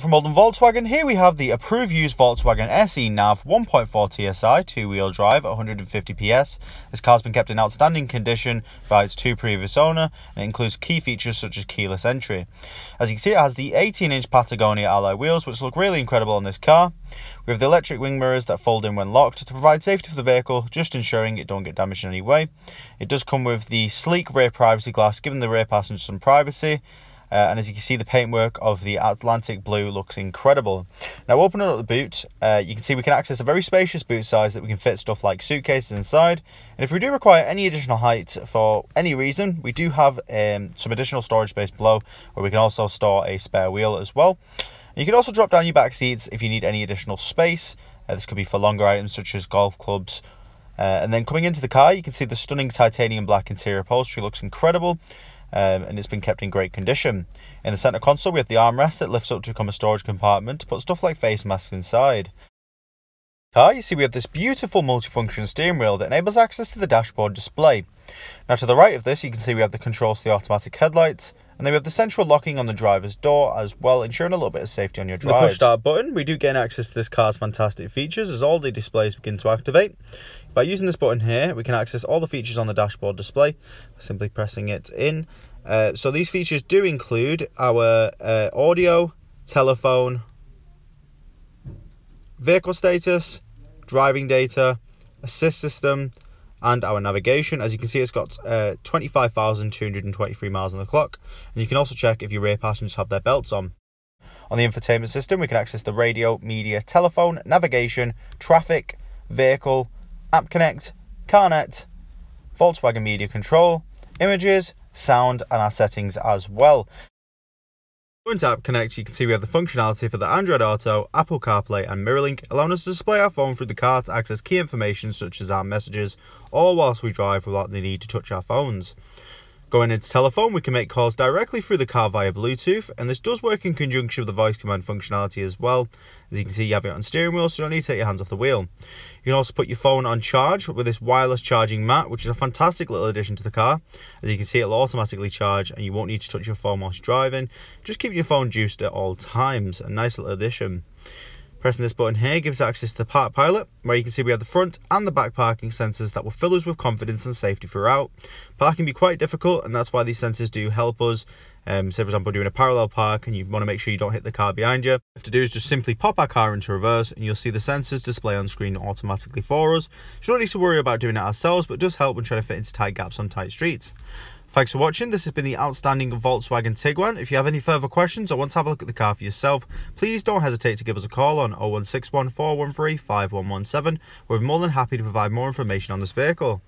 From Oldham Volkswagen, here we have the approved used Volkswagen SE NAV 1.4 TSI two-wheel drive 150 PS. This car's been kept in outstanding condition by its two previous owner and it includes key features such as keyless entry. As you can see it has the 18-inch Patagonia alloy wheels which look really incredible on this car. We have the electric wing mirrors that fold in when locked to provide safety for the vehicle, just ensuring it don't get damaged in any way. It does come with the sleek rear privacy glass giving the rear passenger some privacy uh, and as you can see, the paintwork of the Atlantic blue looks incredible. Now, opening up the boot, uh, you can see we can access a very spacious boot size that we can fit stuff like suitcases inside. And if we do require any additional height for any reason, we do have um, some additional storage space below where we can also store a spare wheel as well. And you can also drop down your back seats if you need any additional space. Uh, this could be for longer items such as golf clubs, uh, and then coming into the car, you can see the stunning titanium black interior upholstery looks incredible um, and it's been kept in great condition. In the centre console, we have the armrest that lifts up to become a storage compartment to put stuff like face masks inside. Car, you see we have this beautiful multifunction steering wheel that enables access to the dashboard display. Now to the right of this, you can see we have the controls for the automatic headlights, and then we have the central locking on the driver's door as well, ensuring a little bit of safety on your drive. The push start button, we do gain access to this car's fantastic features as all the displays begin to activate. By using this button here, we can access all the features on the dashboard display simply pressing it in. Uh, so these features do include our uh, audio, telephone, vehicle status, driving data, assist system, and our navigation. As you can see, it's got uh, 25,223 miles on the clock. And you can also check if your rear passengers have their belts on. On the infotainment system, we can access the radio, media, telephone, navigation, traffic, vehicle, App Connect, CarNet, Volkswagen Media Control, images, sound, and our settings as well. To App Connect, you can see we have the functionality for the Android Auto, Apple CarPlay and MirrorLink, allowing us to display our phone through the car to access key information such as our messages, or whilst we drive without the need to touch our phones. Going into telephone, we can make calls directly through the car via Bluetooth, and this does work in conjunction with the voice command functionality as well. As you can see, you have it on steering wheel, so you don't need to take your hands off the wheel. You can also put your phone on charge with this wireless charging mat, which is a fantastic little addition to the car. As you can see, it'll automatically charge, and you won't need to touch your phone whilst driving. Just keep your phone juiced at all times. A nice little addition. Pressing this button here gives access to the Park Pilot, where you can see we have the front and the back parking sensors that will fill us with confidence and safety throughout. Parking can be quite difficult, and that's why these sensors do help us. Um, say, for example, doing a parallel park and you want to make sure you don't hit the car behind you. You have to do is just simply pop our car into reverse and you'll see the sensors display on screen automatically for us. You don't need to worry about doing it ourselves, but it does help when trying to fit into tight gaps on tight streets. Thanks for watching. This has been the outstanding Volkswagen Tiguan. If you have any further questions or want to have a look at the car for yourself, please don't hesitate to give us a call on 0161 413 5117. We're more than happy to provide more information on this vehicle.